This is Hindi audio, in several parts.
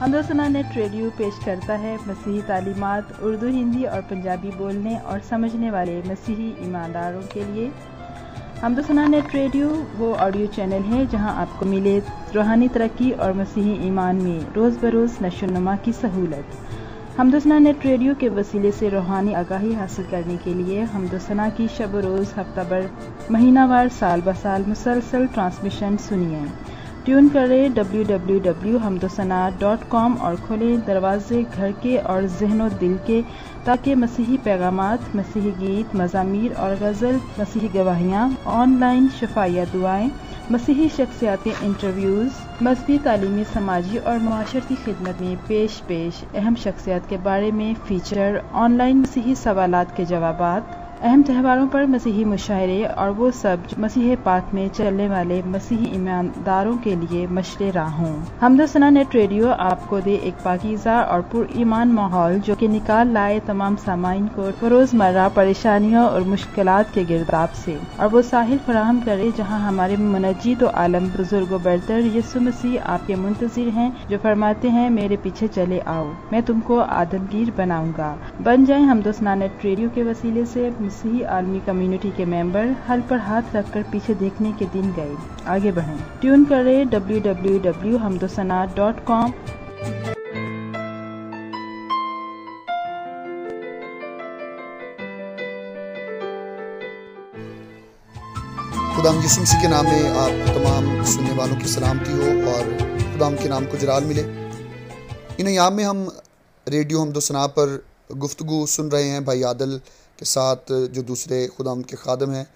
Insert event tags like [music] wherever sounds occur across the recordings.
हमदोसना नेट रेडियो पेश करता है मसीही तालीमत उर्दू, हिंदी और पंजाबी बोलने और समझने वाले मसीही ईमानदारों के लिए। हमदोसना नेट रेडियो वो ऑडियो चैनल है जहाँ आपको मिले रूहानी तरक्की और मसीही ईमान में रोज़ बरोज़ नशोनुमा की सहूलत। हमदोसना नेट रेडियो के वसीले से रूहानी आगाही हासिल करने के लिए हमदोसना की शब रोज़ हफ़्ता भर महीनावार साल ब साल मुसलसल ट्रांसमिशन सुनिए। ट्यून करें www.hamdosana.com और खोलें दरवाजे घर के और जहनो दिल के, ताकि मसीही पैगाम मसीही गीत मजामी और गज़ल, मसीही गवाहियाँ ऑनलाइन शफाया दुआएँ, मसीही शख्सियाती इंटरव्यूज़ मजहबी तालीमी, समाजी और माशरती खिदमत में पेश पेश अहम शख्सियात के बारे में फ़ीचर ऑनलाइन मसीही सवाल के जवाब अहम त्यौहारों पर मसीही मुशायरे और वो सब मसीह पाक में चलने वाले मसीही ईमानदारों के लिए मशरे राह हों। हमदसना नेट रेडियो आपको दे एक पाकिजा और पुर ईमान माहौल जो कि निकाल लाए तमाम सामाइन को रोज़मर्रा परेशानियों और मुश्किल के गिरदाब से। और वो साहिल फराहम करे जहाँ हमारे मनजीद आलम बुज़ुर्ग बरतर यसु मसीह आपके मुंतजर हैं, जो फरमाते हैं, मेरे पीछे चले आओ, मैं तुमको आदमगीर बनाऊँगा। बन जाए हमदोसना नेट रेडियो के वसीले से। मसीही आलमी कम्युनिटी के मेंबर हल पर हाथ रखकर पीछे देखने के दिन गए। आगे बढ़ें। ट्यून करें www.hamdosana.com खुदाम यसु के नाम में आप तमाम सुनने वालों की सलामती हो और खुदाम के नाम को जलाल मिले। इन याम में हम रेडियो हमदोसना पर गुफ्तगु सुन रहे हैं। भाई आदल के साथ जो दूसरे खुदा के खादम हैं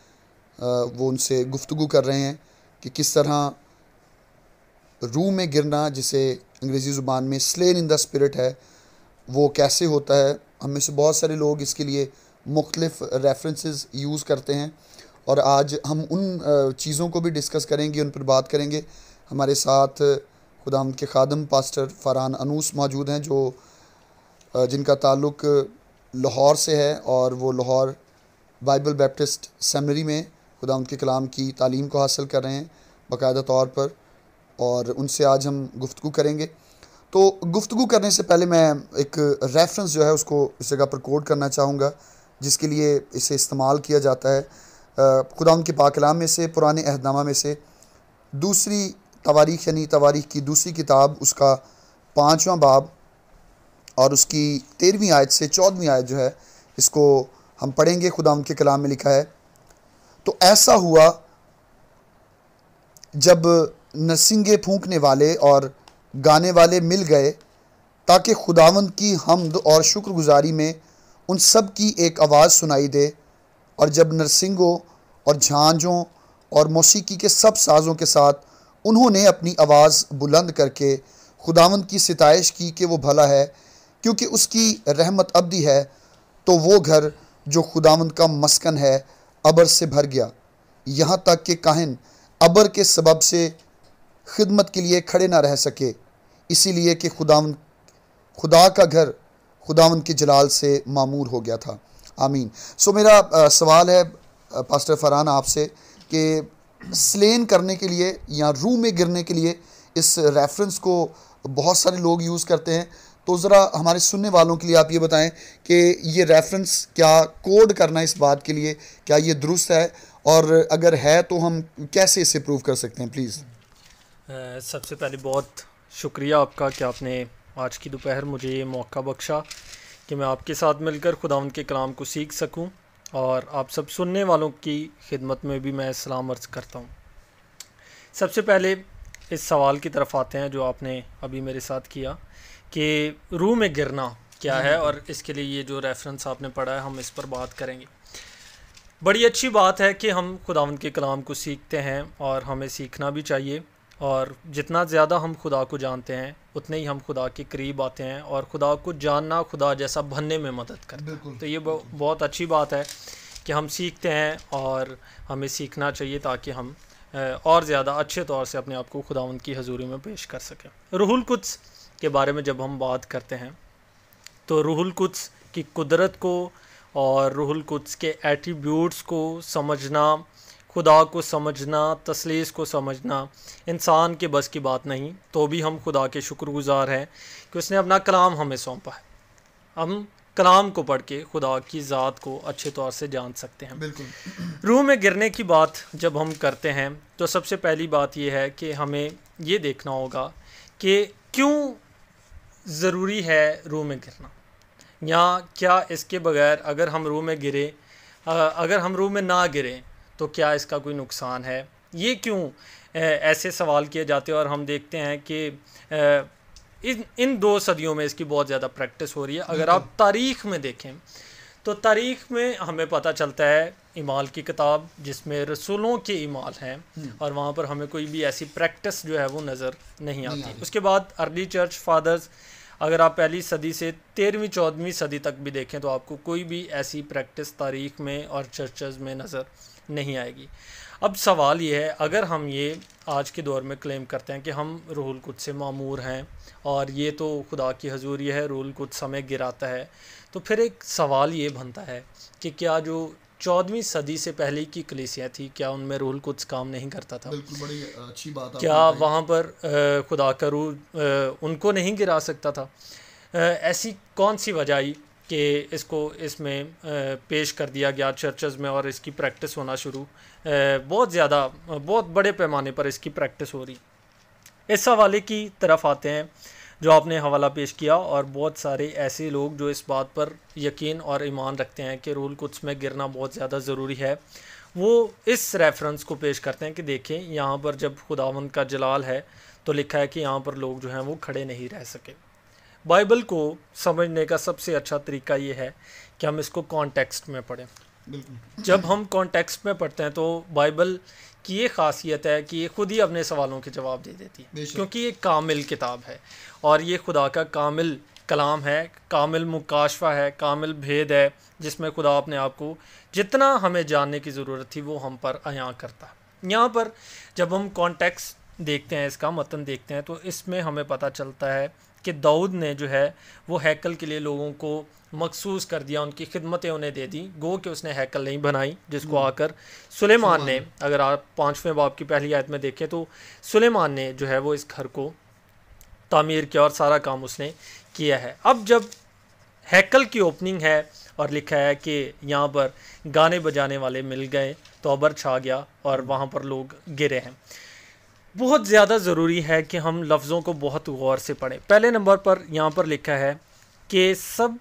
वो उनसे गुफ्तु कर रहे हैं कि किस तरह रूह में गिरना, जिसे अंग्रेज़ी ज़ुबान में स्लेन इन द स्पिरिट है, वो कैसे होता है। हम में से बहुत सारे लोग इसके लिए मुख्तलिफ़ रेफरेंसेस यूज़ करते हैं और आज हम उन चीज़ों को भी डिस्कस करेंगे, उन पर बात करेंगे। हमारे साथ खुदा के खादम पास्टर फ़रहान अनूस मौजूद हैं, जो जिनका ताल्लुक़ लाहौर से है और वो लाहौर बाइबल बैप्टिस्ट सेमनरी में खुदा उनके कलाम की तालीम को हासिल कर रहे हैं बाकायदा तौर पर और उनसे आज हम गुफ्तु करेंगे। तो गुफ्तु करने से पहले मैं एक रेफरेंस जो है उसको इस जगह पर कोड करना चाहूँगा, जिसके लिए इसे इस्तेमाल किया जाता है। खुदा उनके पाकलाम में से, पुराने अहदनामा में से। दूसरी तवारीख, यानी तवारीख की दूसरी किताब, उसका पाँचवा बाब और उसकी तेरहवीं आयत से चौदहवीं आयत जो है, इसको हम पढ़ेंगे खुदा उनके कलाम में लिखा है। तो ऐसा हुआ जब नरसिंगे फूंकने वाले और गाने वाले मिल गए, ताकि खुदावंद की हमद और शुक्रगुजारी में उन सब की एक आवाज़ सुनाई दे। और जब नरसिंगों और झांझों और मौसीकी के सब साज़ों के साथ उन्होंने अपनी आवाज़ बुलंद करके खुदावंद की सितश की कि वो भला है क्योंकि उसकी रहमत अबदी है तो वो घर जो खुदावंद का मस्कन है अबर से भर गया। यहाँ तक कि काहन अबर के सबब से खिदमत के लिए खड़े ना रह सके। इसीलिए कि खुदावंद खुदा का घर खुदावंद के जलाल से मामूर हो गया था। आमीन। सो मेरा आ, सवाल है पास्टर फरहान आपसे कि स्लेन करने के लिए या रूह में गिरने के लिए इस रेफरेंस को बहुत सारे लोग यूज़ करते हैं। तो ज़रा हमारे सुनने वालों के लिए आप ये बताएँ कि ये रेफरेंस क्या कोड करना इस बात के लिए? क्या ये दुरुस्त है? और अगर है तो हम कैसे इसे प्रूव कर सकते हैं प्लीज़ सबसे पहले बहुत शुक्रिया आपका कि आपने आज की दोपहर मुझे ये मौका बख्शा कि मैं आपके साथ मिलकर खुदा के कलाम को सीख सकूँ और आप सब सुनने वालों की खिदमत में भी मैं सलाम अर्ज़ करता हूँ। सबसे पहले इस सवाल की तरफ़ आते हैं जो आपने अभी मेरे साथ किया। कि रूह में गिरना क्या है और इसके लिए ये जो रेफरेंस आपने पढ़ा है हम इस पर बात करेंगे। बड़ी अच्छी बात है कि हम खुदावंद के कलाम को सीखते हैं और हमें सीखना भी चाहिए और जितना ज़्यादा हम खुदा को जानते हैं उतने ही हम खुदा के करीब आते हैं और खुदा को जानना खुदा जैसा बनने में मदद करता है। तो ये बहुत अच्छी बात है कि हम सीखते हैं और हमें सीखना चाहिए ताकि हम और ज़्यादा अच्छे तौर से अपने आप को खुदावंद की हजूरी में पेश कर सकें। रूहुल कुछ के बारे में जब हम बात करते हैं तो रूहुल कुछ की कुदरत को और रूहुल कुछ के एट्रीब्यूट्स को समझना खुदा को समझना तसलीस को समझना इंसान के बस की बात नहीं तो भी हम खुदा के शुक्रगुजार हैं कि उसने अपना कलाम हमें सौंपा है। हम कलाम को पढ़ के खुदा की ज़ात को अच्छे तौर से जान सकते हैं। बिल्कुल। रूह में गिरने की बात जब हम करते हैं तो सबसे पहली बात यह है कि हमें ये देखना होगा कि क्यों ज़रूरी है रूह में गिरना। या क्या इसके बगैर अगर हम रूह में गिरे अगर हम रूह में ना गिरें तो क्या इसका कोई नुकसान है? ये क्यों ऐसे सवाल किए जाते हैं और हम देखते हैं कि इन इन दो सदियों में इसकी बहुत ज़्यादा प्रैक्टिस हो रही है। अगर आप तारीख़ में देखें तो तारीख़ में हमें पता चलता है इमाल की किताब जिसमें रसूलों के इमाल हैं हम्म। और वहाँ पर हमें कोई भी ऐसी प्रैक्टिस जो है वो नज़र नहीं आती। नहीं उसके बाद अर्ली चर्च फादर्स अगर आप पहली सदी से तेरहवीं चौदहवीं सदी तक भी देखें तो आपको कोई भी ऐसी प्रैक्टिस तारीख़ में और चर्चेज़ में नज़र नहीं आएगी। अब सवाल ये है अगर हम ये आज के दौर में क्लेम करते हैं कि हम रूल कुछ से मामूर हैं और ये तो खुदा की हजूरी है रूल कुछ समय गिराता है तो फिर एक सवाल ये बनता है कि क्या जो चौदहवीं सदी से पहले की कलीसियाँ थी क्या उनमें रूल कुछ काम नहीं करता था? बिल्कुल बड़ी अच्छी बात क्या वहाँ पर खुदा का रूल उनको नहीं गिरा सकता था? ऐसी कौन सी वजह आई कि इसको इसमें पेश कर दिया गया चर्चेज़ में और इसकी प्रैक्टिस होना शुरू? बहुत ज़्यादा बहुत बड़े पैमाने पर इसकी प्रैक्टिस हो रही। इस हवाले की तरफ़ आते हैं। जो आपने हवाला पेश किया और बहुत सारे ऐसे लोग जो इस बात पर यकीन और ईमान रखते हैं कि रूल कुछ में गिरना बहुत ज़्यादा ज़रूरी है वो इस रेफरेंस को पेश करते हैं कि देखें यहाँ पर जब खुदावंद का जलाल है तो लिखा है कि यहाँ पर लोग जो हैं वो खड़े नहीं रह सके। बाइबल को समझने का सबसे अच्छा तरीका ये है कि हम इसको कॉन्टेक्स्ट में पढ़ें। जब हम कॉन्टेक्स्ट में पढ़ते हैं तो बाइबल की ये खासियत है कि ये खुद ही अपने सवालों के जवाब दे देती है। क्योंकि ये कामिल किताब है और ये खुदा का कामिल कलाम है कामिल मुकाशवा है कामिल भेद है जिसमें खुदा अपने आप को जितना हमें जानने की ज़रूरत थी वो हम पर अया करता। है यहाँ पर जब हम कॉन्टेक्स्ट देखते हैं इसका मतन देखते हैं तो इसमें हमें पता चलता है कि दाऊद ने जो है वो हैकल के लिए लोगों को मखसूस कर दिया उनकी खिदमतें उन्हें दे दी। गो कि उसने हैकल नहीं बनाई जिसको हम्म। आकर सुलेमान ने अगर आप पाँचवें बाप की पहली आयत में देखें तो सुलेमान ने जो है वो इस घर को तामीर किया और सारा काम उसने किया है। अब जब हैकल की ओपनिंग है और लिखा है कि यहाँ पर गाने बजाने वाले मिल गए तो अबर छा गया और वहाँ पर लोग गिरे हैं। बहुत ज़्यादा ज़रूरी है कि हम लफ्ज़ों को बहुत गौर से पढ़ें। पहले नंबर पर यहाँ पर लिखा है कि सब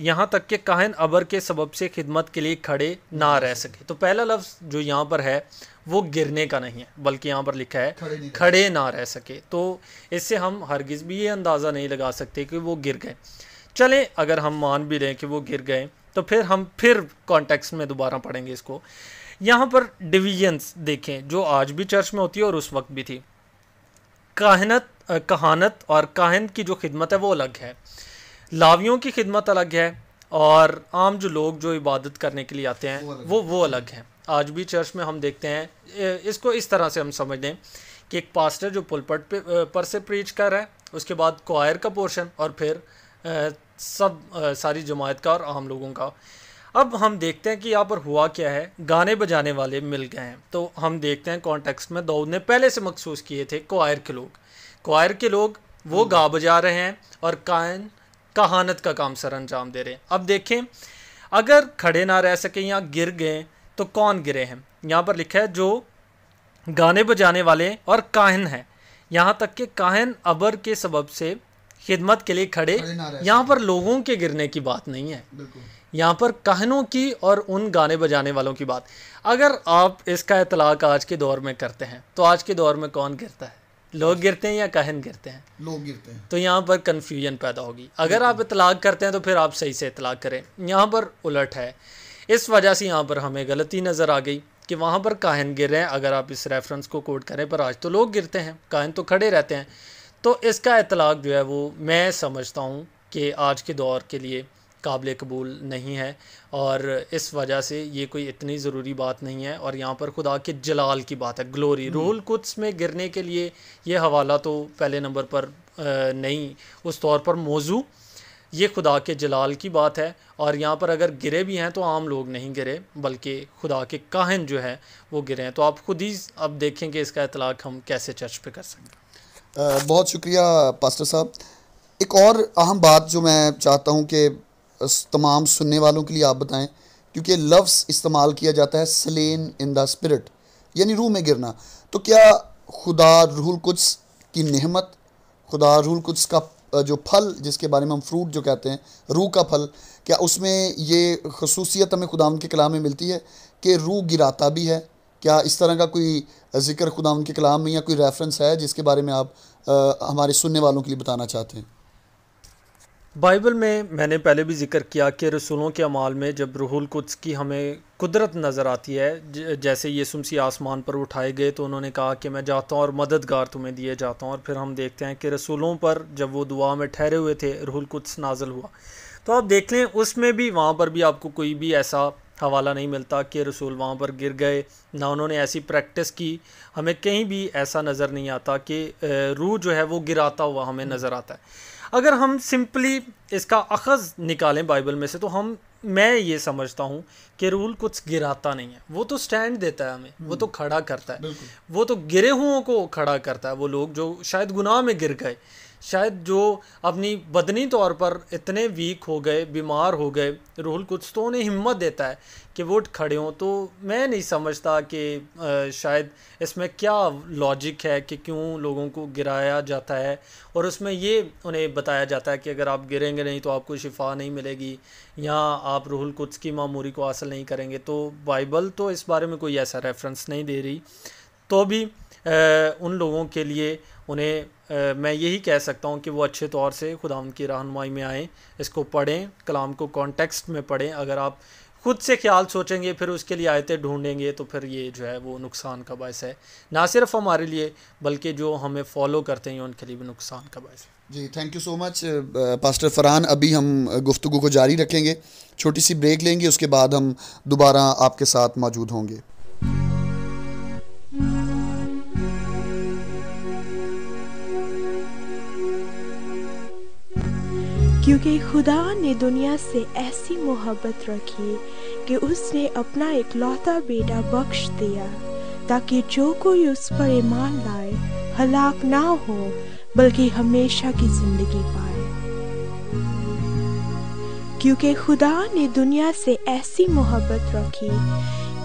यहाँ तक कि काहन अबर के सबब से खिदमत के लिए खड़े ना रह सके। तो पहला लफ्ज़ जो यहाँ पर है वो गिरने का नहीं है बल्कि यहाँ पर लिखा है खड़े, खड़े ना रह सके। तो इससे हम हरगिज़ भी ये अंदाज़ा नहीं लगा सकते कि वो गिर गए। चलें अगर हम मान भी लें कि वो गिर गए तो फिर हम फिर कॉन्टेक्स्ट में दोबारा पढ़ेंगे इसको। यहाँ पर डिवीजन्स देखें जो आज भी चर्च में होती है और उस वक्त भी थी। काहनत कहानत और काहन की जो खिदमत है वो अलग है। लावियों की खिदमत अलग है और आम जो लोग जो इबादत करने के लिए आते हैं वो वो, वो अलग है। आज भी चर्च में हम देखते हैं इसको इस तरह से हम समझ लें कि एक पास्टर जो पुलपट पे पर से प्रीच कर रहा है उसके बाद क्वायर का पोर्शन और फिर सब सारी जमायत का और आम लोगों का। अब हम देखते हैं कि यहाँ पर हुआ क्या है। गाने बजाने वाले मिल गए हैं। तो हम देखते हैं कॉन्टेक्स्ट में दाऊद ने पहले से मखसूस किए थे क्वायर के लोग। क्वायर के लोग वो गा बजा रहे हैं और कायन कहानत का काम सर अंजाम दे रहे हैं। अब देखें अगर खड़े ना रह सके या गिर गए तो कौन गिरे हैं? यहाँ पर लिखा है जो गाने बजाने वाले और काहन हैं। यहाँ तक कि काहन अबर के सबब से खिदमत के लिए खड़े यहाँ पर लोगों के गिरने की बात नहीं है। यहाँ पर कहनों की और उन गाने बजाने वालों की बात। अगर आप इसका इतलाक आज के दौर में करते हैं तो आज के दौर में कौन गिरता है? लोग गिरते हैं या कहन गिरते हैं? लोग गिरते हैं। तो यहाँ पर कन्फ्यूज़न पैदा होगी। अगर आप इतलाक करते हैं तो फिर आप सही से इतलाक करें। यहाँ पर उलट है। इस वजह से यहाँ पर हमें गलती नज़र आ गई कि वहाँ पर काहन गिर रहे हैं। अगर आप इस रेफरेंस को कोट करें पर आज तो लोग गिरते हैं काहन तो खड़े रहते हैं। तो इसका इतलाक जो है वो मैं समझता हूँ कि आज के दौर के लिए काबिल कबूल नहीं है और इस वजह से ये कोई इतनी ज़रूरी बात नहीं है और यहाँ पर खुदा के जलाल की बात है ग्लोरी। रूल कुछ में गिरने के लिए ये हवाला तो पहले नंबर पर नहीं उस तौर पर मौजू। ये खुदा के जलाल की बात है और यहाँ पर अगर गिरे भी हैं तो आम लोग नहीं गिरे बल्कि खुदा के काहन जो है वो गिरे हैं। तो आप खुद ही अब देखें कि इसका इतलाक हम कैसे चर्च पे कर सकते बहुत शुक्रिया पास्टर साहब। एक और अहम बात जो मैं चाहता हूँ कि तमाम सुनने वालों के लिए आप बताएँ क्योंकि लफ्ज़ इस्तेमाल किया जाता है सलेन इन द स्पिरिट यानी रूह में गिरना। तो क्या खुदा रूहुल कुछ की नहमत खुदा रूहुल कुछ का जो फल जिसके बारे में हम फ्रूट जो कहते हैं रूह का फल क्या उसमें ये खसूसियत हमें खुदाम के कलाम में मिलती है कि रूह गिराता भी है? क्या इस तरह का कोई ज़िक्र खुदाम के कलाम में या कोई रेफरेंस है जिसके बारे में आप आ, हमारे सुनने वालों के लिए बताना चाहते हैं? बाइबल में मैंने पहले भी ज़िक्र किया कि रसूलों के अमाल में जब रूहुल कुछ की हमें कुदरत नज़र आती है जैसे ये सुमसी आसमान पर उठाए गए तो उन्होंने कहा कि मैं जाता हूँ और मददगार तुम्हें दिए जाता हूँ। और फिर हम देखते हैं कि रसूलों पर जब वो दुआ में ठहरे हुए थे, रूहुल कुछ नाजल हुआ। तो आप देख लें, उसमें भी, वहाँ पर भी आपको कोई भी ऐसा हवाला नहीं मिलता कि रसूल वहाँ पर गिर गए। ना उन्होंने ऐसी प्रैक्टिस की। हमें कहीं भी ऐसा नज़र नहीं आता कि रूह जो है वो गिराता हुआ हमें नज़र आता है। अगर हम सिंपली इसका अखज़ निकालें बाइबल में से तो हम मैं ये समझता हूँ कि रूल कुछ गिराता नहीं है वो तो स्टैंड देता है हमें वो तो। खड़ा करता है वो तो गिरे हुओं को खड़ा करता है वो लोग जो शायद गुनाह में गिर गए शायद जो अपनी बदनी तौर पर इतने वीक हो गए, बीमार हो गए, रूहुल कुछ तो उन्हें हिम्मत देता है कि वो खड़े हों। तो मैं नहीं समझता कि शायद इसमें क्या लॉजिक है कि क्यों लोगों को गिराया जाता है और उसमें ये उन्हें बताया जाता है कि अगर आप गिरेंगे नहीं तो आपको शिफा नहीं मिलेगी या आप रूहुल कुछ की मामूरी को हासिल नहीं करेंगे। तो बाइबल तो इस बारे में कोई ऐसा रेफरेंस नहीं दे रही। तो भी उन लोगों के लिए उन्हें आ, मैं यही कह सकता हूँ कि वो अच्छे तौर से खुदा उनकी रहनमाई में आएँ इसको पढ़ें कलाम को कॉन्टेक्स्ट में पढ़ें। अगर आप खुद से ख्याल सोचेंगे फिर उसके लिए आयतें ढूंढेंगे तो फिर ये जो है वो नुकसान का बायस है। ना सिर्फ़ हमारे लिए बल्कि जो हमें फॉलो करते हैं उनके लिए भी नुकसान का बायस है। जी thank you so much pastor Farhan अभी हम गुफ्तु को जारी रखेंगे छोटी सी ब्रेक लेंगे उसके बाद हम दोबारा आपके साथ मौजूद होंगे। क्योंकि खुदा ने दुनिया से ऐसी मोहब्बत रखी कि उसने अपना एक लौता बेटा बख्श दिया, ताकि जो कोई उस पर ईमान लाए, हलाक ना हो, बल्कि हमेशा की ज़िंदगी पाए। क्योंकि खुदा ने दुनिया से ऐसी मोहब्बत रखी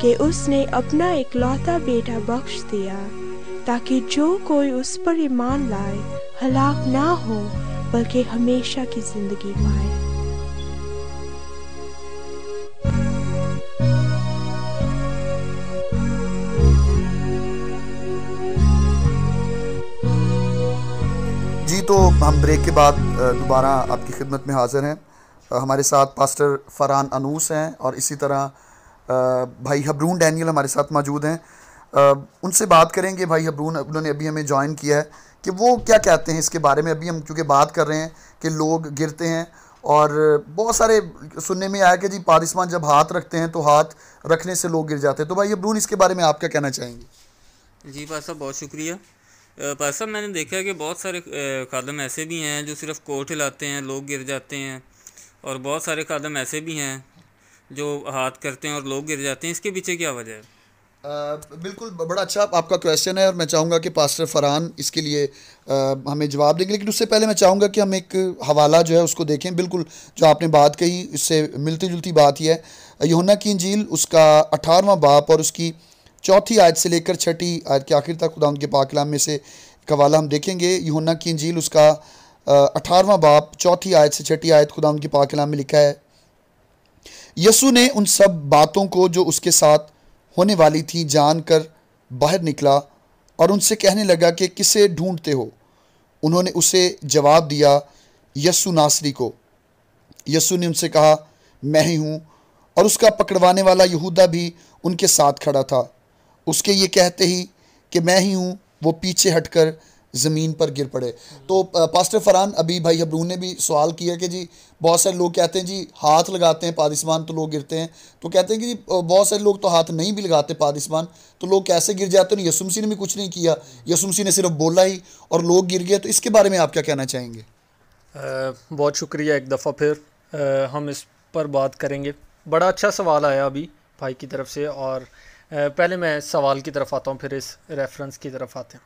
कि उसने अपना एक लौता बेटा बख्श दिया, ताकि जो कोई उस पर ईमान लाए, हलाक ना हो बल्कि हमेशा की ज़िंदगी पाए जी तो हम ब्रेक के बाद दोबारा आपकी खिदमत में हाज़िर हैं। हमारे साथ पास्टर फरहान अनूस हैं और इसी तरह भाई हबरून डैनियल हमारे साथ मौजूद हैं। उनसे बात करेंगे भाई हबरून, उन्होंने अभी हमें ज्वाइन किया है। कि वो क्या कहते हैं इसके बारे में? अभी हम चूँकि बात कर रहे हैं कि लोग गिरते हैं और बहुत सारे सुनने में आया कि जी पारिसमान जब हाथ रखते हैं तो हाथ रखने से लोग गिर जाते हैं। तो भाई अब्रून इसके बारे में आप क्या कहना चाहेंगे? जी पास बहुत शुक्रिया। पास मैंने देखा है कि बहुत सारे कदम ऐसे भी हैं जो सिर्फ़ कोट हिलाते हैं, लोग गिर जाते हैं और बहुत सारे कदम ऐसे भी हैं जो हाथ करते हैं और लोग गिर जाते हैं। इसके पीछे क्या वजह है? बिल्कुल बड़ा अच्छा आपका क्वेश्चन है और मैं चाहूँगा कि पास्टर फरहान इसके लिए आ, हमें जवाब देंगे। लेकिन उससे पहले मैं चाहूँगा कि हम एक हवाला जो है उसको देखें। बिल्कुल जो आपने बात कही इससे मिलती जुलती बात ही है। यमुना की इंजील उसका अठारहवां बाप और उसकी चौथी आयत से लेकर छठी आयत के आखिर तक खुदा उनके पाकलाम में से एक हवाला हम देखेंगे। यमुना की इंजील उसका अठारहवां बाप चौथी आयत से छठी आयत खुदा उनके पाकलाम में लिखा है। यसु ने उन सब बातों को जो उसके साथ होने वाली थी जानकर बाहर निकला और उनसे कहने लगा कि किसे ढूंढते हो? उन्होंने उसे जवाब दिया, यस्सु नासरी को। यसु ने उनसे कहा, मैं ही हूँ। और उसका पकड़वाने वाला यहूदा भी उनके साथ खड़ा था। उसके ये कहते ही कि मैं ही हूँ, वो पीछे हटकर ज़मीन पर गिर पड़े। तो पास्टर फरहान, अभी भाई हबरून ने भी सवाल किया कि जी, बहुत सारे लोग कहते हैं जी, हाथ लगाते हैं पादिस्मान तो लोग गिरते हैं। तो कहते हैं कि जी बहुत सारे लोग तो हाथ नहीं भी लगाते पादिस्मान तो लोग कैसे गिर जाते हैं? यसुमसी ने भी कुछ नहीं किया। यसुमसी ने सिर्फ़ बोला ही और लोग गिर गए। तो इसके बारे में आप क्या कहना चाहेंगे? बहुत शुक्रिया एक दफ़ा फिर। हम इस पर बात करेंगे। बड़ा अच्छा सवाल आया अभी भाई की तरफ़ से और पहले मैं सवाल की तरफ़ आता हूँ, फिर इस रेफरेंस की तरफ़ आते हैं।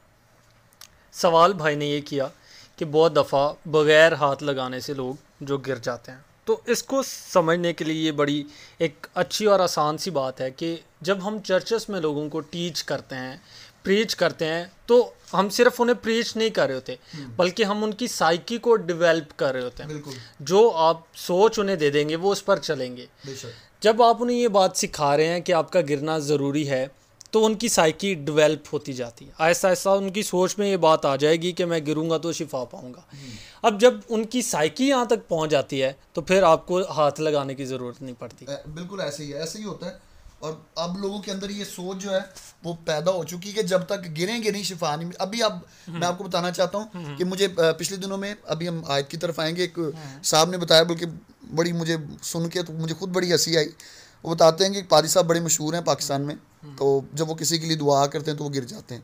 सवाल भाई ने ये किया कि बहुत दफ़ा बग़ैर हाथ लगाने से लोग जो गिर जाते हैं। तो इसको समझने के लिए ये बड़ी एक अच्छी और आसान सी बात है कि जब हम चर्चेस में लोगों को टीच करते हैं प्रीच करते हैं तो हम सिर्फ़ उन्हें प्रीच नहीं कर रहे होते हम्म। बल्कि हम उनकी साइकी को डेवलप कर रहे होते हैं। जो आप सोच उन्हें दे देंगे वो उस पर चलेंगे। जब आप उन्हें ये बात सिखा रहे हैं कि आपका गिरना ज़रूरी है तो उनकी साइकी डेवलप होती जाती है। आहिस्ता आहिस्ता उनकी सोच में ये बात आ जाएगी कि मैं गिरूँगा तो शिफा पाऊँगा। हम्म। अब जब उनकी साइकी यहाँ तक पहुँच जाती है तो फिर आपको हाथ लगाने की ज़रूरत नहीं पड़ती। बिल्कुल ऐसे ही है ऐसे ही होता है। और अब लोगों के अंदर ये सोच जो है वो पैदा हो चुकी है कि जब तक गिरेंगे नहीं शिफा नहीं। अभी अब मैं आपको बताना चाहता हूँ कि मुझे पिछले दिनों में अभी हम आयत की तरफ़ आएँगे एक साहब ने बताया बल्कि बड़ी मुझे सुन के तो मुझे खुद बड़ी हँसी आई। वो बताते हैं कि पादी साहब बड़े मशहूर हैं पाकिस्तान में। तो जब वो किसी के लिए दुआ करते हैं तो वो गिर जाते हैं।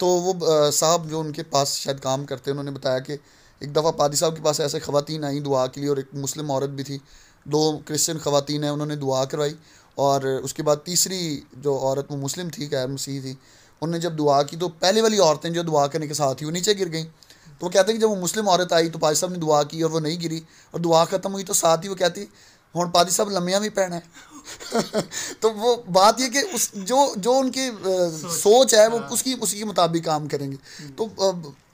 तो वो साहब जो उनके पास शायद काम करते हैं, उन्होंने बताया कि एक दफ़ा पादी साहब के पास ऐसे ख़वातीन आई दुआ के लिए, और एक मुस्लिम औरत भी थी। दो क्रिश्चियन ख़वातीन हैं, उन्होंने दुआ करवाई। और उसके बाद तीसरी जो औरत, वो मुस्लिम थी गैर मसीह थी, उन्होंने जब दुआ की तो पहले वाली औरतें जो दुआ करने के साथ ही, वो नीचे गिर गई। तो वो कहते हैं कि जब वो मुस्लिम औरत आई तो पाजी साहब ने दुआ की, और वो नहीं गिरी। और दुआ ख़त्म हुई तो साथ ही वो कहती हूँ पादी साहब लम्बिया भी पहना है [laughs] तो वो बात ये कि उस जो जो उनकी सोच सोच है वो हाँ। उसकी उसी के मुताबिक काम करेंगे तो आ,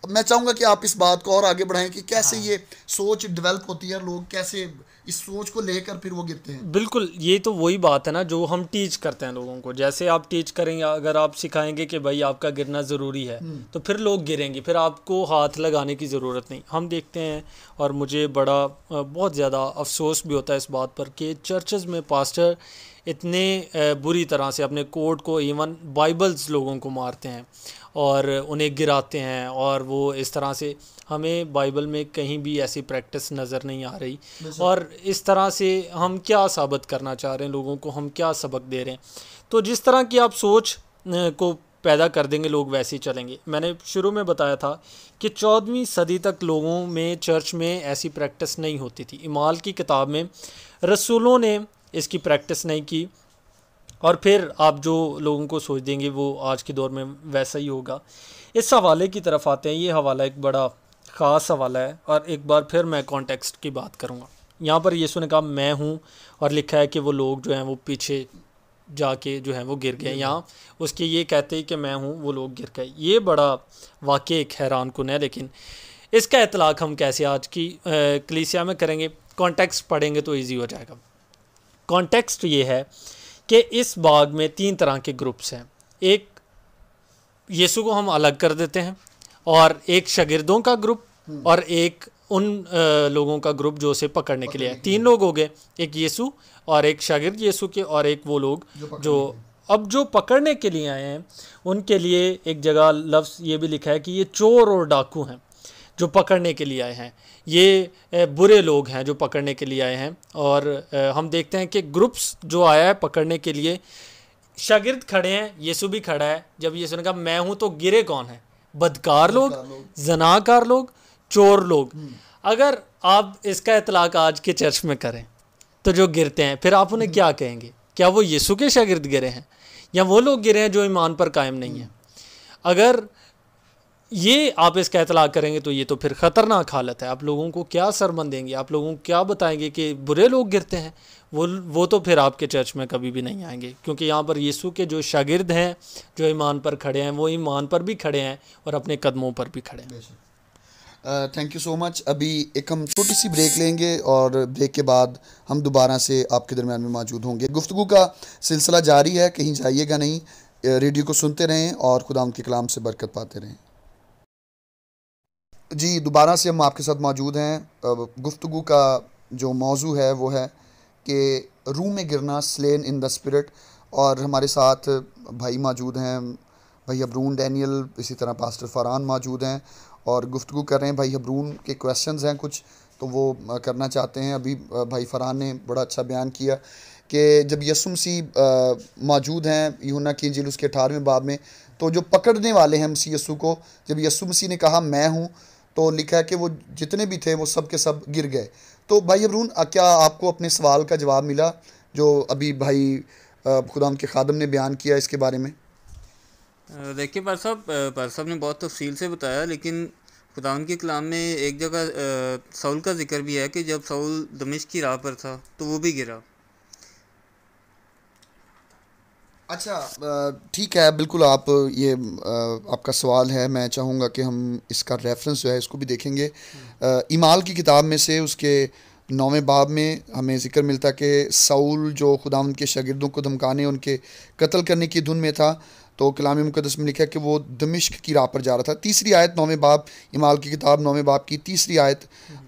मैं चाहूँगा कि आप इस बात को और आगे बढ़ाएँ कि कैसे हाँ। ये सोच डेवलप होती है लोग कैसे इस सोच को लेकर फिर वो गिरते हैं। बिल्कुल ये तो वही बात है ना जो हम टीच करते हैं लोगों को। जैसे आप टीच करेंगे अगर आप सिखाएँगे कि भाई आपका गिरना ज़रूरी है हम्म। तो फिर लोग गिरेंगे फिर आपको हाथ लगाने की ज़रूरत नहीं। हम देखते हैं और मुझे बड़ा बहुत ज़्यादा अफसोस भी होता है इस बात पर कि चर्चेज़ में पास्टर इतने बुरी तरह से अपने कोड को इवन बाइबल्स लोगों को मारते हैं और उन्हें गिराते हैं और वो इस तरह से हमें बाइबल में कहीं भी ऐसी प्रैक्टिस नज़र नहीं आ रही। और इस तरह से हम क्या साबित करना चाह रहे हैं लोगों को हम क्या सबक दे रहे हैं? तो जिस तरह की आप सोच को पैदा कर देंगे लोग वैसे ही चलेंगे। मैंने शुरू में बताया था कि चौदहवीं सदी तक लोगों में चर्च में ऐसी प्रैक्टिस नहीं होती थी। इमाल की किताब में रसूलों ने इसकी प्रैक्टिस नहीं की। और फिर आप जो लोगों को सोच देंगे वो आज के दौर में वैसा ही होगा। इस हवाले की तरफ़ आते हैं। ये हवाला एक बड़ा ख़ास हवाला है और एक बार फिर मैं कॉन्टेक्स्ट की बात करूँगा। यहाँ पर यीशु ने कहा मैं हूँ। और लिखा है कि वो लोग जो हैं वो पीछे जाके जो है वो गिर गए। यहाँ उसके ये कहते हैं कि मैं हूँ वो लोग गिर गए। ये बड़ा वाक़ एक हैरान कन है लेकिन इसका इतलाक़ हम कैसे आज की कलीसिया में करेंगे? कॉन्टेक्स्ट पढ़ेंगे तो ईजी हो जाएगा। कॉन्टेक्स्ट ये है कि इस बाग में तीन तरह के ग्रुप्स हैं। एक यीशु को हम अलग कर देते हैं और एक शागिर्दों का ग्रुप हम्म। और एक उन लोगों का ग्रुप जो उसे पकड़ने के लिए है तीन लोग हो गए एक यीशु और एक शागिर्द यीशु के और एक वो लोग जो, जो अब जो पकड़ने के लिए आए हैं उनके लिए एक जगह लफ्ज़ ये भी लिखा है कि ये चोर और डाकू हैं। जो पकड़ने के लिए आए हैं। ये बुरे लोग हैं जो पकड़ने के लिए आए हैं और हम देखते हैं कि ग्रुप्स जो आया है पकड़ने के लिए शागिर्द खड़े हैं यीशु भी खड़ा है। जब यीशु ने कहा मैं हूँ तो गिरे कौन है? बदकार लोग जनाकार लोग। चोर लोग। हम्म। अगर आप इसका इतलाक आज के चर्च में करें तो जो गिरते हैं फिर आप उन्हें हम्म। क्या कहेंगे? क्या वो यीशु के शागिर्द गिरे हैं? या वो लोग गिरे हैं जो ईमान पर कायम नहीं है? अगर ये आप इसका इतलाक करेंगे तो ये तो फिर ख़तरनाक हालत है। आप लोगों को क्या सरमन देंगे? आप लोगों को क्या बताएँगे कि बुरे लोग गिरते हैं? वो वो तो फिर आपके चर्च में कभी भी नहीं आएँगे, क्योंकि यहाँ पर यीशु के जो शागिर्द हैं, जो ईमान पर खड़े हैं, वो ईमान पर भी खड़े हैं और अपने कदमों पर भी खड़े हैं। थैंक यू सो मच अभी एक हम छोटी सी ब्रेक लेंगे और ब्रेक के बाद हम दोबारा से आपके दरमियान में मौजूद होंगे। गुफ्तु का सिलसिला जारी है, कहीं जाइएगा नहीं। रेडियो को सुनते रहें और खुदा उनके कलाम से बरकत पाते रहें। जी, दोबारा से हम आपके साथ मौजूद हैं। गुफ्तु का जो मौजू है, वो है कि रूह में गिरना स्लेन इन द स्पिरिट और हमारे साथ भाई मौजूद हैं, भाई हबरून डैनियल, इसी तरह पास्टर फरहान मौजूद हैं, और गुफ्तु कर रहे हैं। भाई हबरून के क्वेश्चंस हैं कुछ तो वो करना चाहते हैं। अभी भाई फरहान ने बड़ा अच्छा बयान किया कि जब यसुम सी मौजूद हैं यूना की जिल उसके अठारहवें बाब में तो जो पकड़ने वाले हैं मसी यसु को, जब यसु मसीह ने कहा, मैं हूँ तो लिखा है कि वो जितने भी थे, वो सब के सब गिर गए। तो भाई अबरून क्या आपको अपने सवाल का जवाब मिला, जो अभी भाई खुदाम के खादम ने बयान किया इसके बारे में? देखिए, पर साहब पर साहब ने बहुत तफसील से बताया, लेकिन खुदाम के कलाम में एक जगह सऊल का ज़िक्र भी है कि जब सऊल दमिश की राह पर था तो वो भी गिरा। अच्छा ठीक है, बिल्कुल आप, ये आपका सवाल है, मैं चाहूँगा कि हम इसका रेफरेंस जो है, इसको भी देखेंगे। इमाल की किताब में से उसके नौवें बाब में हमें ज़िक्र मिलता कि सऊल जो खुदा उनके शागिर्दों को धमकाने, उनके कत्ल करने की धुन में था तो कलाम मुकदस में लिखा कि वो दमिश्क की राह पर जा रहा था। तीसरी आयत नौवें बाब, इमाल की किताब नौवें बाब की तीसरी आयत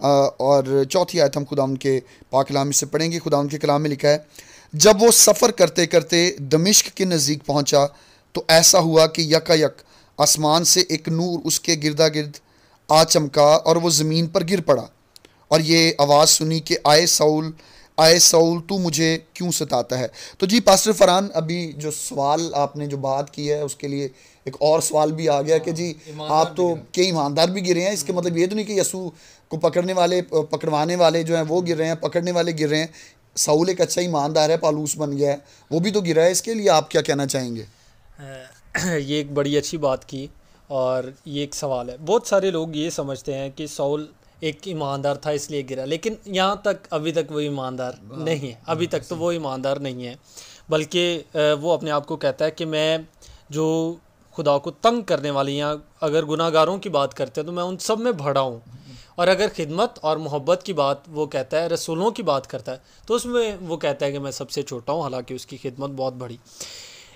और चौथी आयत हम खुदा उनके पाकलाम से पढ़ेंगे। खुदा उनके कलाम में लिखा है जब वो सफ़र करते करते दमिश्क के नज़दीक पहुँचा तो ऐसा हुआ कि यकायक आसमान से एक नूर उसके गिरदा गिर्द आ चमका और वो ज़मीन पर गिर पड़ा। और ये आवाज़ सुनी कि आए सऊल आए सऊल तू मुझे क्यों सताता है? तो जी पास्टर फरहान अभी जो सवाल आपने जो बात की है उसके लिए एक और सवाल भी आ गया कि जी आप तो कई ईमानदार भी गिरे हैं? इसके मतलब ये तो नहीं कि यसू को पकड़ने वाले पकड़वाने वाले जो हैं वो गिर रहे हैं पकड़ने वाले गिर रहे हैं। साउल एक अच्छा ईमानदार है पालूस बन गया है। वो भी तो गिरा है इसके लिए आप क्या कहना चाहेंगे? [clears throat] ये एक बड़ी अच्छी बात की और ये एक सवाल है। बहुत सारे लोग ये समझते हैं कि साउल एक ईमानदार था इसलिए गिरा। लेकिन यहाँ तक अभी तक वो ईमानदार नहीं है। अभी तक तो वो ईमानदार नहीं है। बल्कि वो अपने आप को कहता है कि मैं जो खुदा को तंग करने वाली या अगर गुनागारों की बात करते हैं तो मैं उन सब में भरा हूँ। और अगर खिदमत और मोहब्बत की बात वो कहता है रसूलों की बात करता है तो उसमें वो कहता है कि मैं सबसे छोटा हूँ हालाँकि उसकी खिदमत बहुत बड़ी।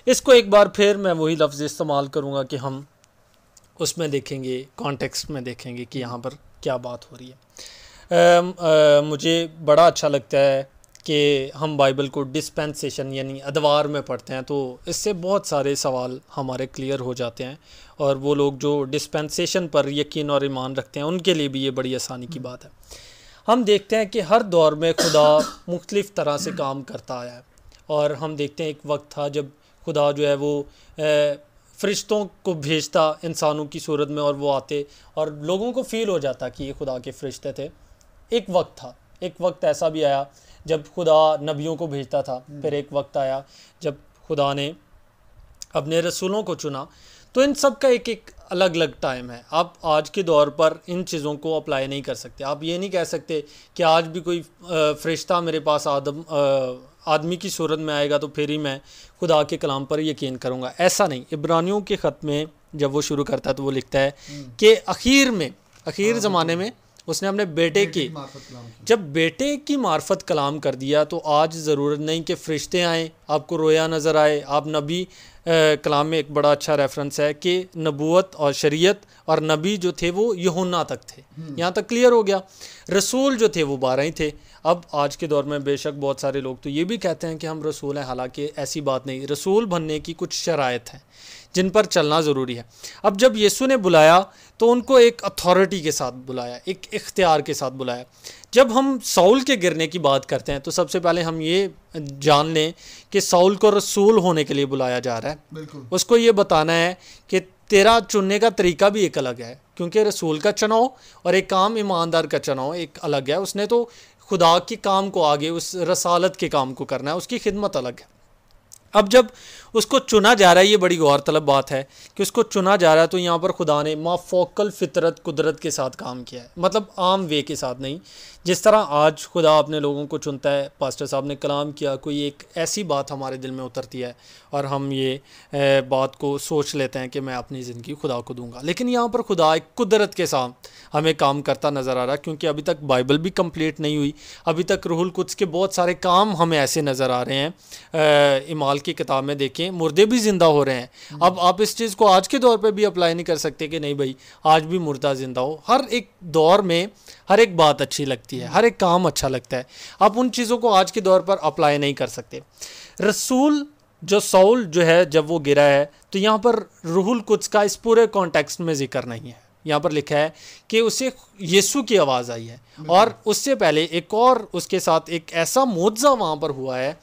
इसको एक बार फिर मैं वही लफ्ज़ इस्तेमाल करूँगा कि हम उसमें देखेंगे कॉन्टेक्स्ट में देखेंगे कि यहाँ पर क्या बात हो रही है। आ, आ, मुझे बड़ा अच्छा लगता है कि हम बाइबल को डिस्पेंसेशन यानी अदवार में पढ़ते हैं तो इससे बहुत सारे सवाल हमारे क्लियर हो जाते हैं और वो लोग जो डिस्पेंसेशन पर यकीन और ईमान रखते हैं, उनके लिए भी ये बड़ी आसानी की बात है। हम देखते हैं कि हर दौर में खुदा मुख्तलिफ़ तरह से काम करता आया है और हम देखते हैं एक वक्त था जब खुदा जो है वो फ़रिश्तों को भेजता इंसानों की सूरत में और वो आते और लोगों को फ़ील हो जाता कि ये खुदा के फ़रिश्ते थे। एक वक्त था, एक वक्त ऐसा भी आया जब खुदा नबियों को भेजता था फिर एक वक्त आया जब खुदा ने अपने रसूलों को चुना। तो इन सब का एक एक अलग अलग टाइम है। आप आज के दौर पर इन चीज़ों को अप्लाई नहीं कर सकते। आप ये नहीं कह सकते कि आज भी कोई फ़रिश्ता मेरे पास आदम आदमी की सूरत में आएगा तो फिर ही मैं खुदा के कलाम पर यकीन करूँगा। ऐसा नहीं। इब्रानियों के ख़त में जब वो शुरू करता है तो वो लिखता है हम्म। कि अखीर में अखीर हाँ, ज़माने में उसने अपने बेटे बेटे की जब बेटे की मार्फत कलाम कर दिया तो आज ज़रूरत नहीं कि फ़रिश्ते आएँ आपको रोया नज़र आए। आप नबी कलाम में एक बड़ा अच्छा रेफरेंस है कि नबूत और शरीयत और नबी जो थे वो यहुन्ना तक थे। हम्म। यहाँ तक क्लियर हो गया। रसूल जो थे वो बारह ही थे। अब आज के दौर में बेशक बहुत सारे लोग तो ये भी कहते हैं कि हम रसूल हैं हालाँकि ऐसी बात नहीं। रसूल बनने की कुछ शराइत हैं। जिन पर चलना ज़रूरी है। अब जब यीशु ने बुलाया तो उनको एक अथॉरिटी के साथ बुलाया एक इख्तियार के साथ बुलाया। जब हम साउल के गिरने की बात करते हैं तो सबसे पहले हम ये जान लें कि साउल को रसूल होने के लिए बुलाया जा रहा है। उसको ये बताना है कि तेरा चुनने का तरीका भी एक अलग है क्योंकि रसूल का चुनाव और एक काम ईमानदार का चुनाव एक अलग है। उसने तो खुदा के काम को आगे उस रसालत के काम को करना है उसकी खिदमत अलग है। अब जब उसको चुना जा रहा है, ये बड़ी गौरतलब बात है कि उसको चुना जा रहा है तो यहाँ पर खुदा ने माफोकल फितरत कुदरत के साथ काम किया है। मतलब आम वे के साथ नहीं, जिस तरह आज खुदा अपने लोगों को चुनता है, पास्टर साहब ने कलाम किया, कोई एक ऐसी बात हमारे दिल में उतरती है और हम ये बात को सोच लेते हैं कि मैं अपनी ज़िंदगी खुदा को दूँगा। लेकिन यहाँ पर खुदा एक कुदरत के साथ हमें काम करता नज़र आ रहा है, क्योंकि अभी तक बाइबल भी कंप्लीट नहीं हुई। अभी तक रूहुल कुछ के बहुत सारे काम हमें ऐसे नज़र आ रहे हैं इमाल की किताब में देखें मुर्दे भी ज़िंदा हो रहे हैं। अब आप इस चीज़ को आज के दौर पर भी अप्लाई नहीं कर सकते कि नहीं भाई, आज भी मुर्दा ज़िंदा हो। हर एक दौर में हर एक बात अच्छी लगती है, हर एक काम अच्छा लगता है। आप उन चीज़ों को आज के दौर पर अप्लाई नहीं कर सकते। रसूल जो सऊल जो है, जब वो गिरा है तो यहाँ पर रूहुल कुछ का इस पूरे कॉन्टेक्स्ट में ज़िक्र नहीं है। यहाँ पर लिखा है कि उसे यीशु की आवाज़ आई है। और उससे पहले एक और उसके साथ एक ऐसा मुआवजा वहाँ पर हुआ है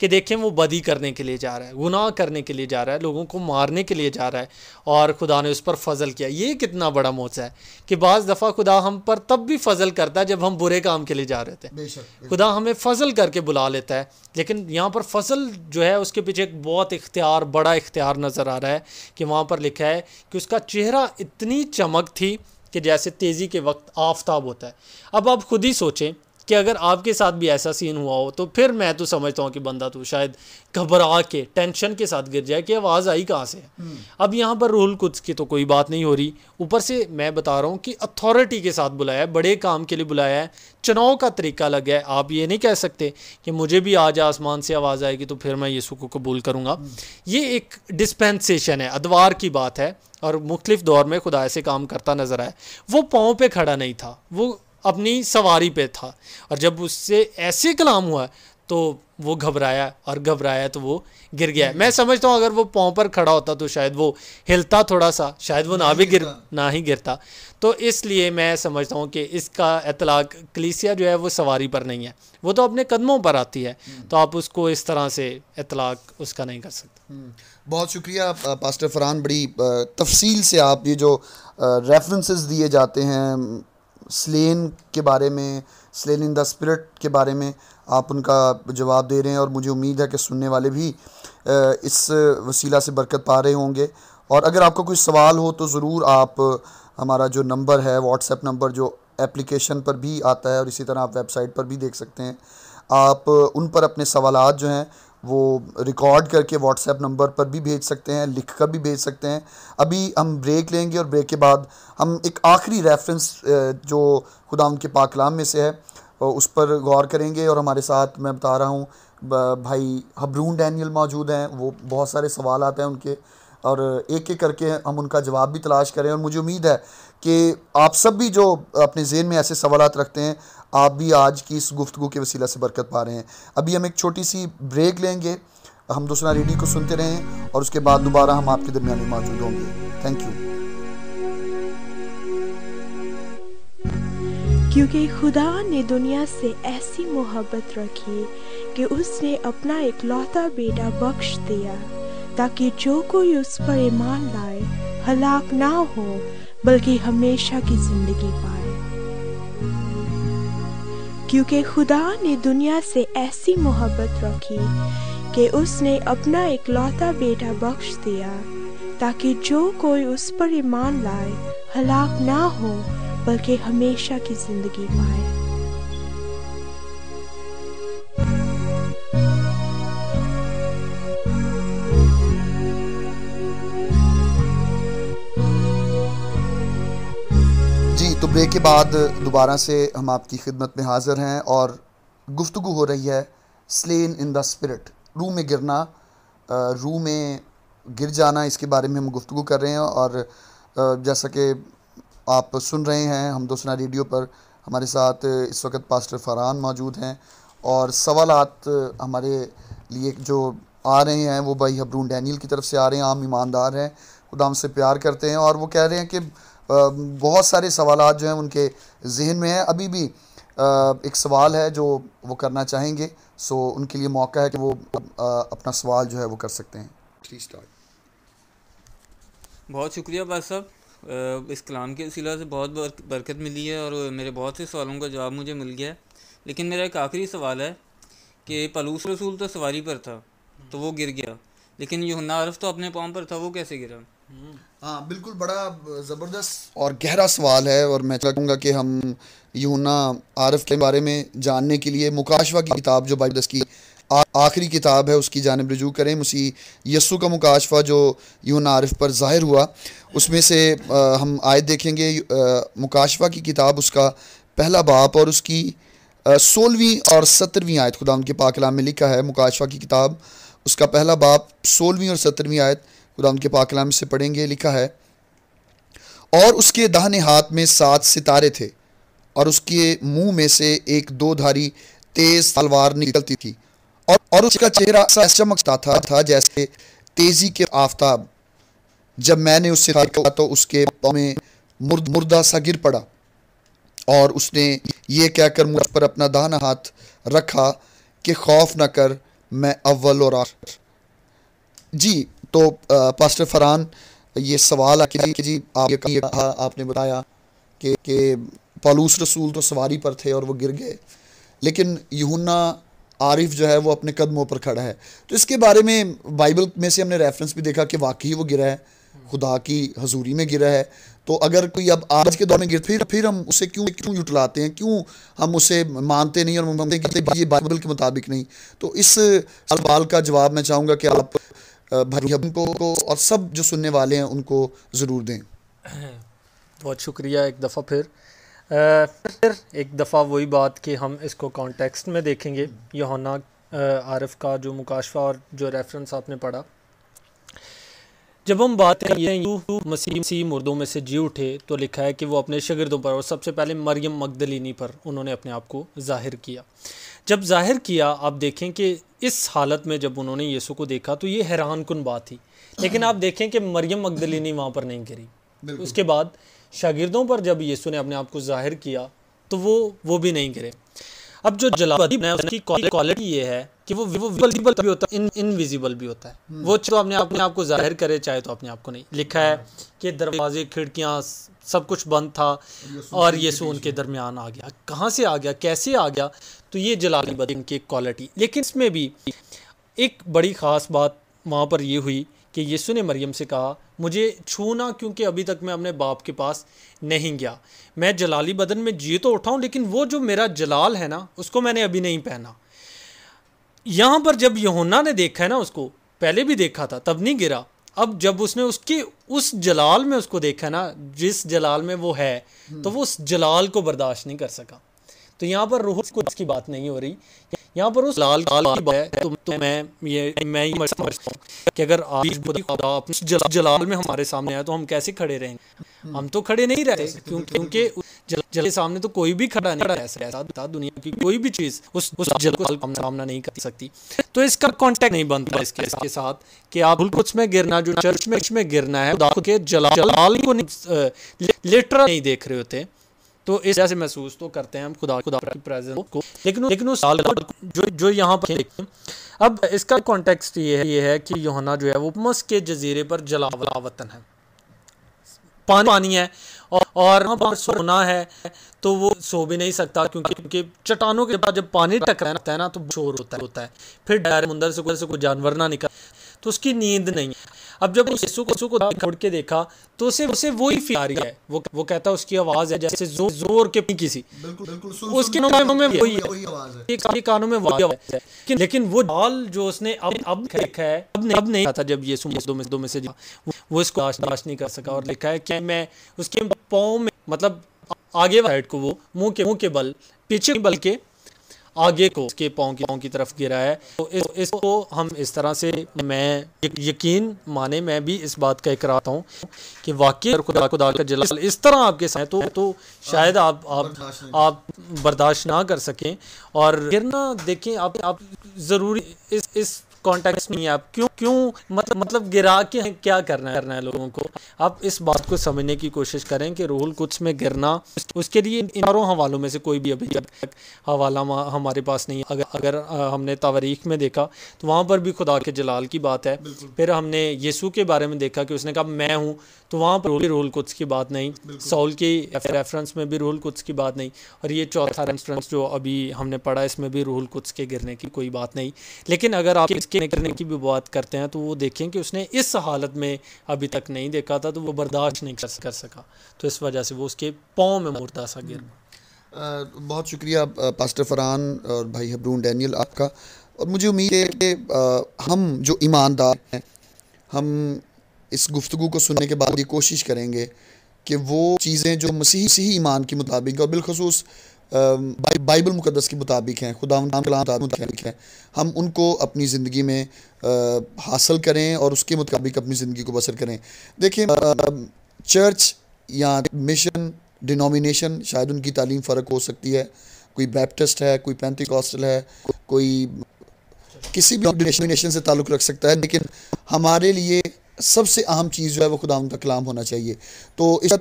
कि देखें वो बदी करने के लिए जा रहा है गुनाह करने के लिए जा रहा है लोगों को मारने के लिए जा रहा है और खुदा ने उस पर फजल किया। ये कितना बड़ा मोचा है कि बाज़ दफ़ा खुदा हम पर तब भी फजल करता है जब हम बुरे काम के लिए जा रहे थे खुदा हमें फजल करके बुला लेता है लेकिन यहाँ पर फजल जो है उसके पीछे एक बहुत इख्तियार बड़ा इख्तियार नज़र आ रहा है कि वहाँ पर लिखा है कि उसका चेहरा इतनी चमक थी कि जैसे तेज़ी के वक्त आफ्ताब होता है। अब आप खुद ही सोचें कि अगर आपके साथ भी ऐसा सीन हुआ हो तो फिर मैं तो समझता हूँ कि बंदा तो शायद घबरा के टेंशन के साथ गिर जाए कि आवाज़ आई कहाँ से है। अब यहाँ पर रूल कुछ की तो कोई बात नहीं हो रही। ऊपर से मैं बता रहा हूँ कि अथॉरिटी के साथ बुलाया है बड़े काम के लिए बुलाया है। चुनाव का तरीका लग गया है। आप ये नहीं कह सकते कि मुझे भी आज आसमान से आवाज़ आएगी तो फिर मैं यीशु को कबूल करूँगा। ये एक डिस्पेंसेशन है अदवार की बात है। और मुख्तलिफ़ दौर में खुदा ऐसे काम करता नज़र आया। वो पाँव पे खड़ा नहीं था। वो अपनी सवारी पे था। और जब उससे ऐसे कलाम हुआ तो वो घबराया और घबराया तो वो गिर गया। मैं समझता हूँ अगर वो पाँव पर खड़ा होता तो शायद वो हिलता थोड़ा सा शायद वो ना भी गिर ना ही गिरता। तो इसलिए मैं समझता हूँ कि इसका इतलाक कलीसिया जो है वो सवारी पर नहीं है। वो तो अपने कदमों पर आती है। तो आप उसको इस तरह से इतलाक उसका नहीं कर सकते। हम्म, बहुत शुक्रिया। पास्टर फरहान बड़ी तफसील से आप ये जो रेफरेंसेस दिए जाते हैं स्लेन के बारे में, स्लेन इन द स्पिरिट के बारे में आप उनका जवाब दे रहे हैं और मुझे उम्मीद है कि सुनने वाले भी इस वसीला से बरकत पा रहे होंगे। और अगर आपका कोई सवाल हो तो ज़रूर आप, हमारा जो नंबर है व्हाट्सएप नंबर जो एप्लीकेशन पर भी आता है और इसी तरह आप वेबसाइट पर भी देख सकते हैं। आप उन पर अपने सवाल जो हैं वो रिकॉर्ड करके व्हाट्सएप नंबर पर भी भेज सकते हैं, लिख कर भी भेज सकते हैं। अभी हम ब्रेक लेंगे और ब्रेक के बाद हम एक आखिरी रेफरेंस जो खुदा उनके पाकलाम में से है उस पर गौर करेंगे और हमारे साथ मैं बता रहा हूँ भाई हबरून डैनियल मौजूद हैं, वो बहुत सारे सवाल आते हैं उनके और एक एक करके हम उनका जवाब भी तलाश करें। और मुझे उम्मीद है कि आप सब भी जो अपने जहन में ऐसे सवाल रखते हैं आप भी आज की इस गुफ्तु के वसीला से बरकत पा रहे हैं। अभी हम एक छोटी सी ब्रेक लेंगे। हम दूसरा रेडियो को सुनते रहें और उसके बाद दोबारा हम आपके दरमियान में मौजूद होंगे। थैंक यू क्योंकि खुदा ने दुनिया से ऐसी मोहब्बत रखी कि उसने अपना एक लौता बेटा बख्श दिया, ताकि जो कोई उस पर ईमान लाए, हलाक ना हो, बल्कि हमेशा की ज़िंदगी पाए। क्योंकि खुदा ने दुनिया से ऐसी मोहब्बत रखी कि उसने अपना एक लौता बेटा बख्श दिया, ताकि जो कोई उस पर ईमान लाए, हलाक ना हो, बल्कि हमेशा की ज़िंदगी पाए। के बाद दोबारा से हम आपकी खिदमत में हाज़िर हैं और गुफ्तु हो रही है स्लेन इन द स्पिरिट रूह में गिरना रूह में गिर जाना, इसके बारे में हम गुफ्तु कर रहे हैं और जैसा कि आप सुन रहे हैं, हम दोसरा रेडियो पर हमारे साथ इस वक्त पास्टर फरहान मौजूद हैं और सवाल हमारे लिए जो आ रहे हैं, वो भाई हबरून डैनियल की तरफ़ से आ रहे हैं, आम ईमानदार हैं खुदा हमसे प्यार करते हैं और वो कह रहे हैं कि बहुत सारे सवाल जो हैं उनके जहन में हैं। अभी भी एक सवाल है जो वो करना चाहेंगे। सो उनके लिए मौका है कि वो अपना सवाल जो है वो कर सकते हैं। बहुत शुक्रिया बात साहब। इस कलाम के वसीला से बहुत बरकत मिली है और मेरे बहुत से सवालों का जवाब मुझे मिल गया है। लेकिन मेरा एक आखिरी सवाल है कि पलूस रसूल तो सवारी पर था तो वो गिर गया। लेकिन यूना आरफ तो अपने पाँव पर था वो कैसे गिरा? हाँ बिल्कुल बड़ा ज़बरदस्त। और गहरा सवाल है और मैं चाहूँगा कि हम यूना आरफ के बारे में जानने के लिए मुकाशवा की किताब जो बाइबल की आखिरी किताब है उसकी जानब रजू करें। उसी यस्सु का मुकाशवा जो यूना आरफ पर ज़ाहिर हुआ उसमें से आ, हम आयत देखेंगे मुकाशवा की किताब उसका पहला बाप और उसकी सोलहवीं और सत्रहवीं आयत खुदा उनके पाकलाम में लिखा है मुकाशवा की किताब। उसका पहला बाप सोलहवीं और सत्रहवीं आयत खुदा उनके पाकलाम से पढ़ेंगे लिखा है और उसके दाहने हाथ में सात सितारे थे और उसके मुँह में से एक दो धारी तेज तलवार निकलती थी और और उसका चेहरा चमकता था, था जैसे तेज़ी के आफ्ताब। जब मैंने उससे देखा तो उसके में मुर्द मुर्दा सा गिर पड़ा और उसने ये कहकर मुझ पर अपना दाना हाथ रखा कि खौफ न कर मैं अव्वल और आखिर जी तो पास्टर फरहान, ये सवाल है कि जी आप ये कहा आपने बताया कि कि पालूस रसूल तो सवारी पर थे और वो गिर गए। लेकिन यूना आरिफ जो है वो अपने कदमों पर खड़ा है। तो इसके बारे में बाइबल में से हमने रेफरेंस भी देखा कि वाकई वो गिरा है, खुदा की हजूरी में गिरा है। तो अगर कोई अब आज के दौर में गिर, फिर फिर हम उसे क्यों क्यों जुटलाते हैं? क्यों हम उसे मानते नहीं और मानते कि ये बाइबल के मुताबिक नहीं? तो इस सवाल का जवाब मैं चाहूँगा कि आप भाई को, को और सब जो सुनने वाले हैं उनको ज़रूर दें। [clears throat] बहुत शुक्रिया एक दफ़ा फिर। फिर एक दफ़ा वही बात कि हम इसको कॉन्टेक्स्ट में देखेंगे। योना आरफ का जो मुकाशवा और जो रेफरेंस आपने पढ़ा। जब हम बात करें मसीह मसीह मुर्दों में से जी उठे तो लिखा है कि वो अपने शगिर्दों पर और सबसे पहले मरियम मगदलिनी पर उन्होंने अपने आप को ज़ाहिर किया। जब ज़ाहिर किया आप देखें कि इस हालत में जब उन्होंने यीशु को देखा तो ये हैरान कन बात थी। लेकिन आप देखें कि मरियम मगदलिनी वहाँ पर नहीं गिरी। उसके बाद शागिर्दों पर जब यीशु ने अपने आप को ज़ाहिर किया तो वो वो भी नहीं गिरे। अब जो जलावदी है उसकी क्वालिटी ये है कि वो विजिबल भी होता है इन इनविजिबल भी होता है। वो तो अपने अपने आप को ज़ाहिर करे चाहे तो अपने आप को नहीं। लिखा है कि दरवाजे खिड़कियाँ सब कुछ बंद था और यीशु उनके दरमियान आ गया। कहाँ से आ गया? कैसे आ गया? तो ये जलाली बदन की क्वालिटी लेकिन इसमें भी एक बड़ी ख़ास बात वहाँ पर ये हुई कि यीशु ने मरियम से कहा मुझे छूना क्योंकि अभी तक मैं अपने बाप के पास नहीं गया। मैं जलाली बदन में जी तो उठाऊं लेकिन वो जो मेरा जलाल है ना उसको मैंने अभी नहीं पहना। यहाँ पर जब यहोन्ना ने देखा है ना उसको पहले भी देखा था तब नहीं गिरा। अब जब उसने उसके उस जलाल में उसको देखा ना जिस जलाल में वो है तो वो उस जलाल को बर्दाश्त नहीं कर सका। तो यहाँ पर रूह को इसकी बात नहीं हो रही। यहाँ पर उस लाल लाल की बात है तो, तो मैं ये मैं ही समझता हूँ कि अगर आप जल, जलाल में हमारे सामने आए तो हम कैसे खड़े रहेंगे? हम तो खड़े नहीं रहे क्यों क्योंकि जल, के सामने तो कोई भी खड़ा नहीं रह सकता दुनिया की कोई भी चीज़ उस उस जल को सामना नहीं कर सकती। तो इसका कॉन्टेक्ट नहीं बनता इसके इसके साथ कि आप कुछ में गिरना जो चर्च में में गिरना है के जलाल को लिटरल नहीं देख रहे होते। तो इस से महसूस तो करते हैं हम खुदा खुदा की प्रेजेंस को। लेकिन लेकिन उस साल जो जो यहाँ पर अब इसका कॉन्टेक्स्ट ये है ये है कि योहना जो है वो मस के जजीरे पर जलावला वतन है। पानी पानी है और वहाँ पर सोना है तो वो सो भी नहीं सकता क्योंकि क्योंकि चट्टानों के बाद जब पानी टकराता है ना तो शोर होता है होता है। फिर डायरेक्ट मुंदर से कोई से कोई जानवर ना निकल तो उसकी नींद नहीं अब जब यीशु को यीशु को छोड़ के देखा तो उसे उसे वही फील आ रही है। वो वो कहता है उसकी आवाज़ है जैसे ज़ोर ज़ोर के किसी उसके कानों में वही है। कानों में वही आवाज़ है। लेकिन वो डाल जो उसने अब अब लिखा है अब नहीं अब नहीं था जब यीशु दो में दो में से वो इसको बर्दाश्त नहीं कर सका। और लिखा है कि मैं उसके पाँव में मतलब आगे साइड को वो मुँह के मुँह के बल पीछे बल के आगे को उसके पाँव की पाँव की तरफ़ गिरा है। तो इस, इसको हम इस तरह से मैं यकीन माने मैं भी इस बात का इकराता हूँ कि वाकई खुदा खुदा का जलाल इस तरह आपके साथ तो तो शायद आप आप आप बर्दाश्त ना कर सकें। और गिरना देखें आप आप ज़रूरी इस इस कॉन्टेक्स्ट नहीं है आप क्यों क्यों मतलब मतलब गिरा के क्या करना है करना है लोगों को? आप इस बात को समझने की कोशिश करें कि रूहुल कुछ में गिरना उसके लिए इन चारों हवालों में से कोई भी अभी तक हवाला हमारे पास नहीं है। अगर अगर हमने तवारीख में देखा तो वहाँ पर भी खुदा के जलाल की बात है। फिर हमने यीशु के बारे में देखा कि उसने कहा मैं हूँ। तो वहाँ पर भी रूल कुछ की बात नहीं। सौल की रेफरेंस में भी रूल कुछ की बात नहीं। और ये चौथा रेफरेंस जो अभी हमने पढ़ा इसमें भी रूल कुछ के गिरने की कोई बात नहीं। लेकिन अगर आप इसके के करने की भी बात करते हैं तो वो देखें कि उसने इस हालत में अभी तक नहीं देखा था तो वो बर्दाश्त नहीं कर, कर सका। तो इस वजह से वो उसके पाँव में मुर्दा सा गिर बहुत शुक्रिया पास्टर फरहान और भाई हबरून डैनियल आपका। और मुझे उम्मीद है कि हम जो ईमानदार हैं हम इस गुफ्तु को सुनने के बाद ये कोशिश करेंगे कि वो चीज़ें जो मसीही सही ईमान के मुताबिक और बिलखसूस बाइबल मुकदस के मुताबिक हैं, खुदा मुताबिक हैं। हम उनको अपनी ज़िंदगी में हासिल करें और उसके मुताबिक अपनी ज़िंदगी को बसर करें। देखें चर्च या मिशन डिनोमिनेशन शायद उनकी तालीम फ़र्क हो सकती है। कोई बैप्टिस्ट है, कोई पैंतीकॉस्टल है, कोई किसी भी डिनोमिनेशन से ताल्लुक़ रख सकता है, लेकिन हमारे लिए सबसे अहम चीज़ जो है वो खुदा का कलाम होना चाहिए। तो इस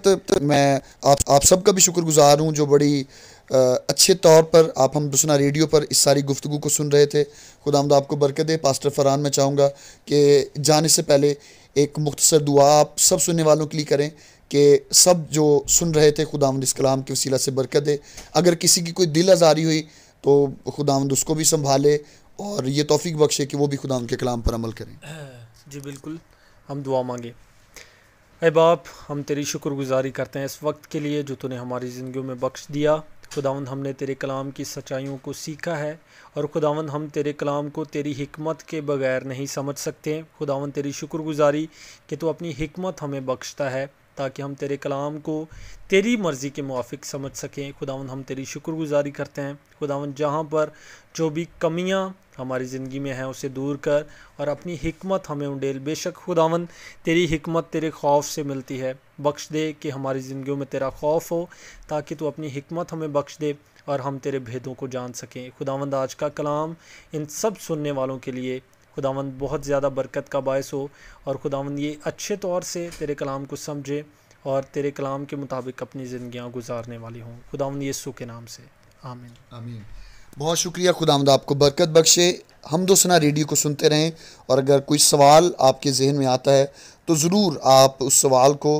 मैं आप आप सबका भी शुक्रगुजार हूँ जो बड़ी अच्छे तौर पर आप हम दुसना रेडियो पर इस सारी गुफ्तु को सुन रहे थे। खुदामद आपको बरकत दे। पास्टर फरहान, मैं चाहूँगा कि जाने से पहले एक मुख्तसर दुआ आप सब सुनने वालों के लिए करें कि सब जो सुन रहे थे खुदावंद इस कलाम के वसीला से बरकत दे। अगर किसी की कोई दिल आज़ारी हुई तो खुदावंद उसको भी संभाले और ये तोफ़ी बख्शे कि वो भी खुदा के कलाम पर अमल करें। [clears throat] जी, बिल्कुल। हम दुआ मांगे। अरे बाप हम तेरी शुक्रगुजारी करते हैं इस वक्त के लिए जो तूने हमारी ज़िंदगी में बख्श दिया। खुदावंद, हमने तेरे कलाम की सच्चाइयों को सीखा है और खुदावंद, हम तेरे कलाम को तेरी हिकमत के बगैर नहीं समझ सकते। खुदावंद, तेरी शुक्रगुजारी कि तू अपनी हिकमत हमें बख्शता है। ताकि हम तेरे कलाम को तेरी मर्ज़ी के मुआफ़ समझ सकें। खुदावंद, हम तेरी शुक्रगुजारी करते हैं। खुदावंद, जहाँ पर जो भी कमियाँ हमारी ज़िंदगी में हैं, उसे दूर कर और अपनी हमत हमें उंडेल। बेशक खुदावंद, तेरी हमत तेरे खौफ से मिलती है। बख्श दे कि हमारी ज़िंदगी में तेरा खौफ हो, ताकि तू अपनी हमत हमें बख्श दे और हम तेरे भेदों को जान सकें। खुदावंद, आज का कलाम इन सब सुनने वालों के लिए खुदावंद, बहुत ज़्यादा बरकत का बायस हो और खुदावंद ये अच्छे तौर से तेरे कलाम को समझे और तेरे कलाम के मुताबिक अपनी ज़िंदियाँ गुजारने वाली हों। खुदावंद यीशु के नाम से। आमीन। आमीन। बहुत शुक्रिया खुदावंद आपको। बरकत बख्शे। हम दो सना रेडियो को सुनते रहें और अगर कोई सवाल आपके जहन में आता है तो ज़रूर आप उस सवाल को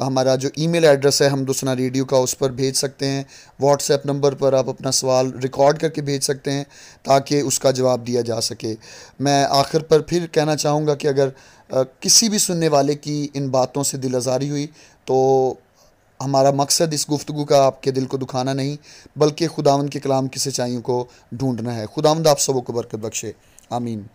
हमारा जो ईमेल एड्रेस है, हम दूसरा रेडियो का उस पर भेज सकते हैं। व्हाट्सएप नंबर पर आप अपना सवाल रिकॉर्ड करके भेज सकते हैं, ताकि उसका जवाब दिया जा सके। मैं आखिर पर फिर कहना चाहूँगा कि अगर किसी भी सुनने वाले की इन बातों से दिल आज़ारी हुई तो हमारा मकसद इस गुफ्तु का आपके दिल को दुखाना नहीं, बल्कि खुदावंद के कलाम की सच्चाइयों को ढूंढना है। खुदावंद आप सबों को बरकत बख्शे। आमीन।